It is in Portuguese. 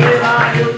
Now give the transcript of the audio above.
Yeah.